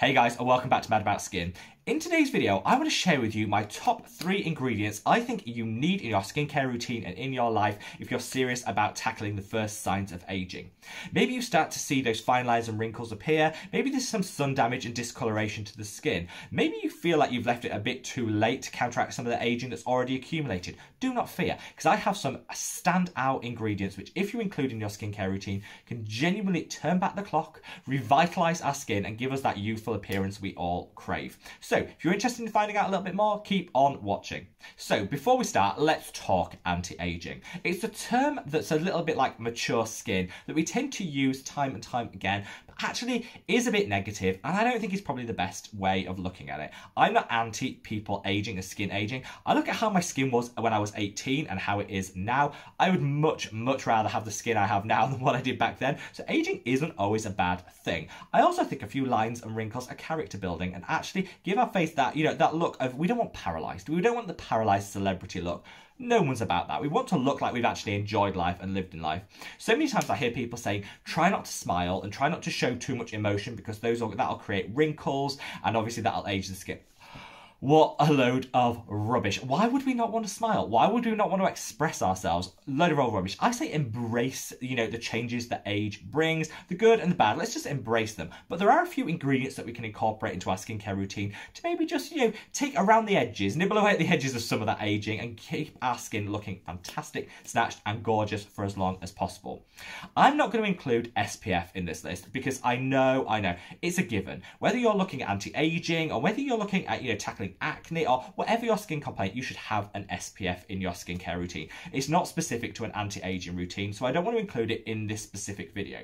Hey guys, and welcome back to Mad About Skin. In today's video, I want to share with you my top three ingredients I think you need in your skincare routine and in your life if you're serious about tackling the first signs of aging. Maybe you start to see those fine lines and wrinkles appear, maybe there's some sun damage and discoloration to the skin, maybe you feel like you've left it a bit too late to counteract some of the aging that's already accumulated. Do not fear, because I have some standout ingredients which if you include in your skincare routine can genuinely turn back the clock, revitalize our skin and give us that youthful appearance we all crave. So if you're interested in finding out a little bit more, keep on watching. So before we start, let's talk anti-aging. It's a term that's a little bit like mature skin that we tend to use time and time again, actually is a bit negative, and I don't think it's probably the best way of looking at it. I'm not anti people aging and skin aging. I look at how my skin was when I was 18 and how it is now. I would much, much rather have the skin I have now than what I did back then. So aging isn't always a bad thing. I also think a few lines and wrinkles are character building and actually give our face that, you know, that look of we don't want paralyzed. We don't want the paralyzed celebrity look. No one's about that. We want to look like we've actually enjoyed life and lived in life. So many times I hear people saying, try not to smile and try not to show too much emotion because those that'll create wrinkles and obviously that'll age the skin. What a load of rubbish. Why would we not want to smile? Why would we not want to express ourselves? Load of old rubbish. I say embrace, you know, the changes that age brings, the good and the bad. Let's just embrace them. But there are a few ingredients that we can incorporate into our skincare routine to maybe just, you know, take around the edges, nibble away at the edges of some of that aging and keep our skin looking fantastic, snatched and gorgeous for as long as possible. I'm not going to include SPF in this list because I know, I know, it's a given. Whether you're looking at anti-aging or whether you're looking at, you know, tackling acne or whatever your skin complaint, you should have an SPF in your skincare routine. It's not specific to an anti-aging routine, so I don't want to include it in this specific video.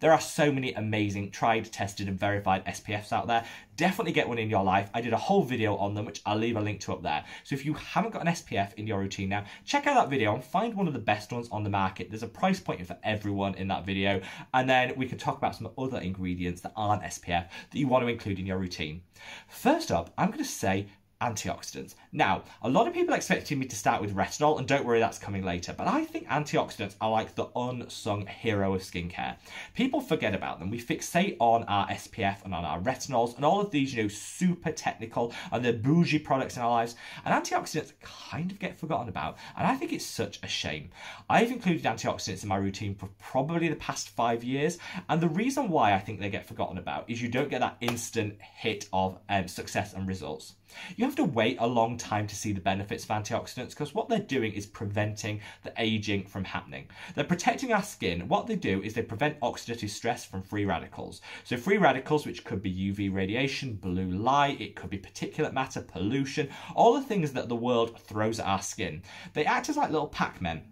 There are so many amazing tried, tested and verified SPFs out there. Definitely get one in your life. I did a whole video on them, which I'll leave a link to up there. So if you haven't got an SPF in your routine now, check out that video and find one of the best ones on the market. There's a price point for everyone in that video. And then we can talk about some other ingredients that aren't SPF that you want to include in your routine. First up, I'm going to say antioxidants. Now, a lot of people expected me to start with retinol, and don't worry, that's coming later, but I think antioxidants are like the unsung hero of skincare. People forget about them. We fixate on our SPF and on our retinols and all of these, you know, super technical and the bougie products in our lives, and antioxidants kind of get forgotten about, and I think it's such a shame. I've included antioxidants in my routine for probably the past five years, and the reason why I think they get forgotten about is you don't get that instant hit of um, success and results. You have to wait a long time to see the benefits of antioxidants because what they're doing is preventing the aging from happening. They're protecting our skin. What they do is they prevent oxidative stress from free radicals. So free radicals, which could be UV radiation, blue light, it could be particulate matter, pollution, all the things that the world throws at our skin. They act as like little Pac-Men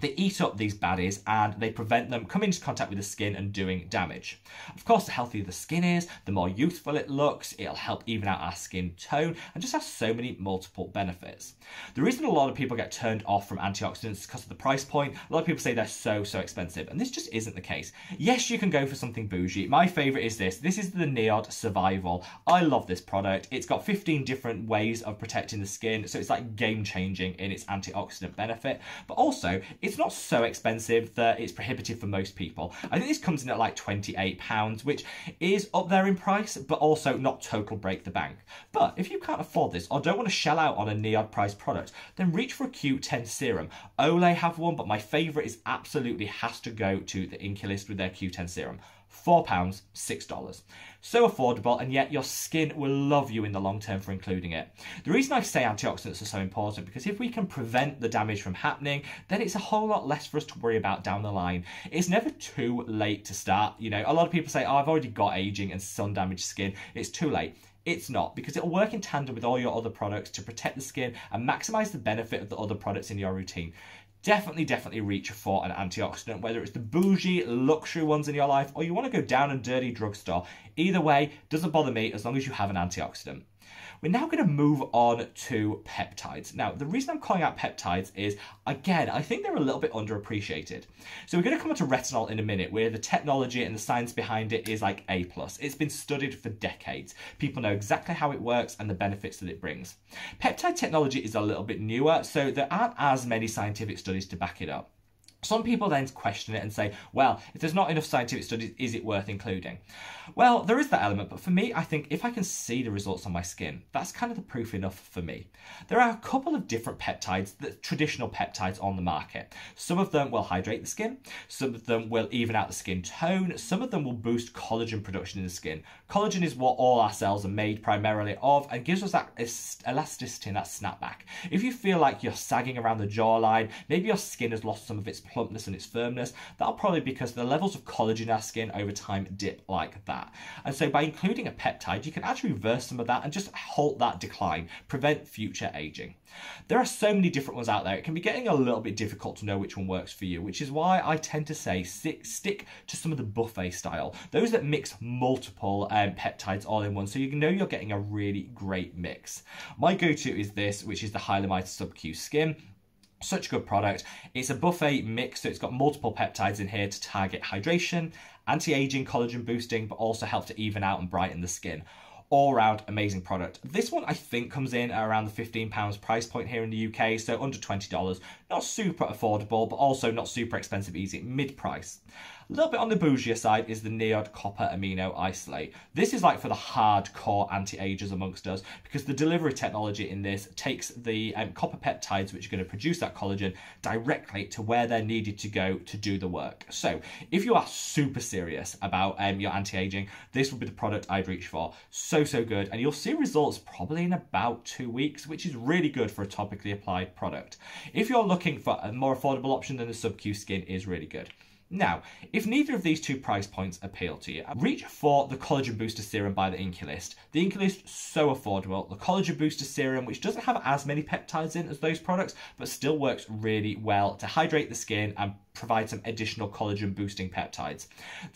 they eat up these baddies and they prevent them coming into contact with the skin and doing damage. Of course, the healthier the skin is, the more youthful it looks, it'll help even out our skin tone and just has so many multiple benefits. The reason a lot of people get turned off from antioxidants is because of the price point. A lot of people say they're so, so expensive, and this just isn't the case. Yes, you can go for something bougie. My favorite is this. This is the NIOD Survival. I love this product. It's got 15 different ways of protecting the skin, so it's like game changing in its antioxidant benefit, but also it's not so expensive that it's prohibitive for most people. I think this comes in at like £28, which is up there in price, but also not total break the bank. But if you can't afford this or don't want to shell out on a NIOD price product, then reach for a Q10 serum. Olay have one, but my favourite is absolutely has to go to the Inkey List with their Q10 serum. £4, $6. So affordable, and yet your skin will love you in the long term for including it. The reason I say antioxidants are so important because if we can prevent the damage from happening, then it's a whole lot less for us to worry about down the line. It's never too late to start. You know, a lot of people say, oh, I've already got aging and sun damaged skin. It's too late. It's not, because it'll work in tandem with all your other products to protect the skin and maximize the benefit of the other products in your routine definitely, definitely reach for an antioxidant, whether it's the bougie luxury ones in your life or you want to go down a dirty drugstore. Either way, doesn't bother me as long as you have an antioxidant. We're now going to move on to peptides. Now, the reason I'm calling out peptides is, again, I think they're a little bit underappreciated. So we're going to come on to retinol in a minute, where the technology and the science behind it is like A+. Plus. It's been studied for decades. People know exactly how it works and the benefits that it brings. Peptide technology is a little bit newer, so there aren't as many scientific studies to back it up. Some people then question it and say, well, if there's not enough scientific studies, is it worth including? Well, there is that element, but for me, I think if I can see the results on my skin, that's kind of the proof enough for me. There are a couple of different peptides, the traditional peptides on the market. Some of them will hydrate the skin, some of them will even out the skin tone, some of them will boost collagen production in the skin. Collagen is what all our cells are made primarily of and gives us that elasticity and that snapback. If you feel like you're sagging around the jawline, maybe your skin has lost some of its plumpness and its firmness, that'll probably be because the levels of collagen in our skin over time dip like that. And so by including a peptide, you can actually reverse some of that and just halt that decline, prevent future aging. There are so many different ones out there, it can be getting a little bit difficult to know which one works for you, which is why I tend to say stick to some of the buffet style, those that mix multiple um, peptides all in one, so you know you're getting a really great mix. My go-to is this, which is the Hylamide SubQ Skin. Such a good product. It's a buffet mix, so it's got multiple peptides in here to target hydration, anti-aging, collagen boosting, but also help to even out and brighten the skin all round amazing product. This one I think comes in at around the £15 price point here in the UK, so under $20. Not super affordable, but also not super expensive easy, mid price. A little bit on the bougier side is the NIOD Copper Amino Isolate. This is like for the hardcore anti-agers amongst us because the delivery technology in this takes the um, copper peptides which are going to produce that collagen directly to where they're needed to go to do the work. So if you are super serious about um, your anti-aging, this would be the product I'd reach for. So, so good. And you'll see results probably in about two weeks, which is really good for a topically applied product. If you're looking for a more affordable option, than the sub-Q skin is really good. Now, if neither of these two price points appeal to you, reach for the Collagen Booster Serum by the Inkey List. The Inkey List, so affordable. The Collagen Booster Serum, which doesn't have as many peptides in as those products, but still works really well to hydrate the skin and provide some additional collagen boosting peptides.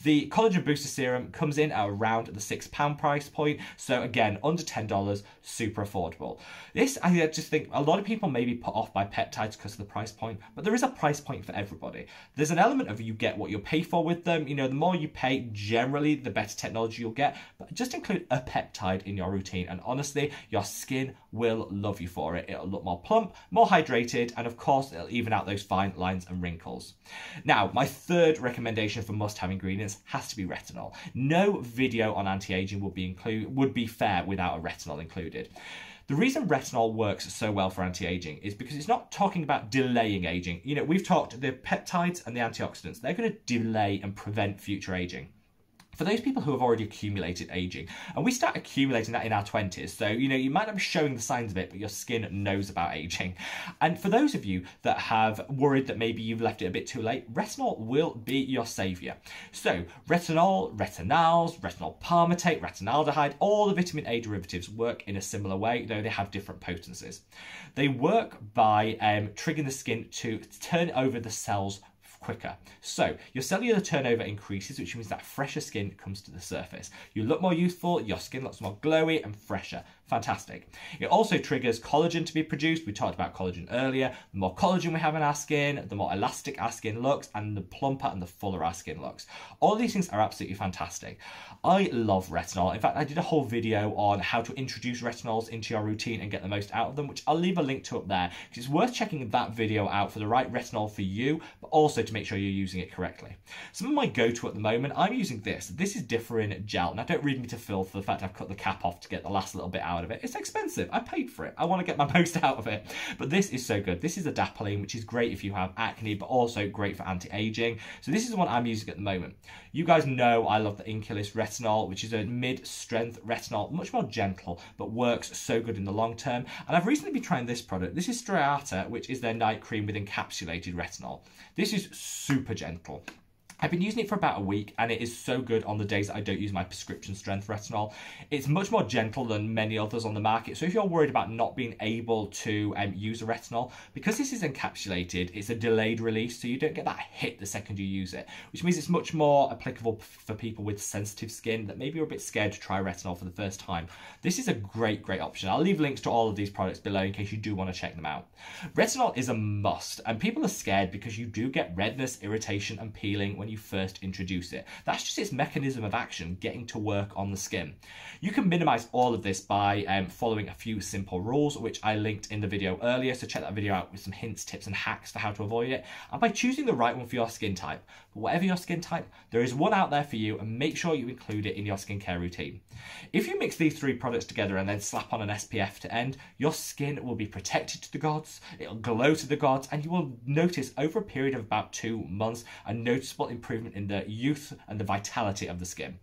The collagen booster serum comes in at around the £6 price point, so again, under $10, super affordable. This, I just think a lot of people may be put off by peptides because of the price point, but there is a price point for everybody. There's an element of you get what you pay for with them. You know, the more you pay, generally, the better technology you'll get, but just include a peptide in your routine, and honestly, your skin will love you for it. It'll look more plump, more hydrated, and of course, it'll even out those fine lines and wrinkles. Now, my third recommendation for must-have ingredients has to be retinol. No video on anti-aging would be include would be fair without a retinol included. The reason retinol works so well for anti-aging is because it's not talking about delaying aging. You know, we've talked the peptides and the antioxidants, they're going to delay and prevent future aging for those people who have already accumulated aging, and we start accumulating that in our 20s, so you know, you might not be showing the signs of it, but your skin knows about aging. And for those of you that have worried that maybe you've left it a bit too late, retinol will be your savior. So, retinol, retinols, retinyl palmitate, retinaldehyde, all the vitamin A derivatives work in a similar way, though they have different potencies. They work by um, triggering the skin to turn over the cells quicker. So your cellular turnover increases, which means that fresher skin comes to the surface. You look more youthful, your skin looks more glowy and fresher. Fantastic. It also triggers collagen to be produced. We talked about collagen earlier. The more collagen we have in our skin, the more elastic our skin looks, and the plumper and the fuller our skin looks. All these things are absolutely fantastic. I love retinol. In fact, I did a whole video on how to introduce retinols into your routine and get the most out of them, which I'll leave a link to up there because it's worth checking that video out for the right retinol for you, but also to make sure you're using it correctly. Some of my go-to at the moment, I'm using this. This is Differin Gel, I don't read me to fill for the fact I've cut the cap off to get the last little bit out of it. It's expensive. I paid for it. I want to get my most out of it. But this is so good. This is a adapalene, which is great if you have acne, but also great for anti-aging. So this is the one I'm using at the moment. You guys know I love the Inkey List Retinol, which is a mid-strength retinol, much more gentle, but works so good in the long term. And I've recently been trying this product. This is Striata, which is their night cream with encapsulated retinol. This is super gentle. I've been using it for about a week and it is so good on the days that I don't use my prescription strength retinol. It's much more gentle than many others on the market. So if you're worried about not being able to um, use a retinol, because this is encapsulated, it's a delayed release. So you don't get that hit the second you use it, which means it's much more applicable for people with sensitive skin that maybe are a bit scared to try retinol for the first time. This is a great, great option. I'll leave links to all of these products below in case you do want to check them out. Retinol is a must and people are scared because you do get redness, irritation and peeling when you first introduce it. That's just its mechanism of action getting to work on the skin. You can minimize all of this by um, following a few simple rules, which I linked in the video earlier, so check that video out with some hints, tips and hacks for how to avoid it, and by choosing the right one for your skin type. But whatever your skin type, there is one out there for you and make sure you include it in your skincare routine. If you mix these three products together and then slap on an SPF to end, your skin will be protected to the gods, it'll glow to the gods, and you will notice over a period of about two months a noticeable improvement in the youth and the vitality of the skin.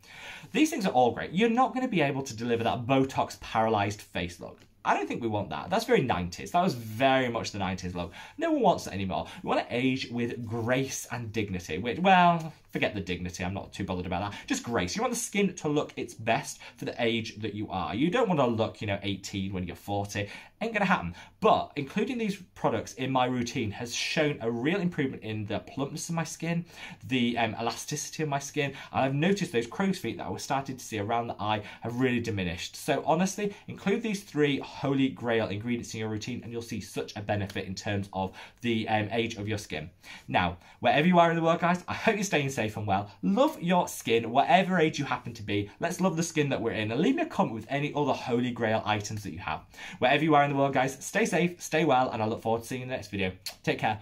These things are all great. You're not going to be able to deliver that Botox paralyzed face look. I don't think we want that. That's very 90s. That was very much the 90s look. No one wants that anymore. We want to age with grace and dignity, which, well, forget the dignity. I'm not too bothered about that. Just grace. You want the skin to look its best for the age that you are. You don't want to look, you know, 18 when you're 40. Ain't to happen. But including these products in my routine has shown a real improvement in the plumpness of my skin, the um, elasticity of my skin, and I've noticed those crow's feet that I was starting to see around the eye have really diminished. So honestly, include these three holy grail ingredients in your routine and you'll see such a benefit in terms of the um, age of your skin. Now, wherever you are in the world, guys, I hope you're staying safe and well. Love your skin, whatever age you happen to be. Let's love the skin that we're in and leave me a comment with any other holy grail items that you have. Wherever you are in the world, guys, stay safe, stay well, and I look forward to seeing you in the next video. Take care.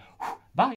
Bye.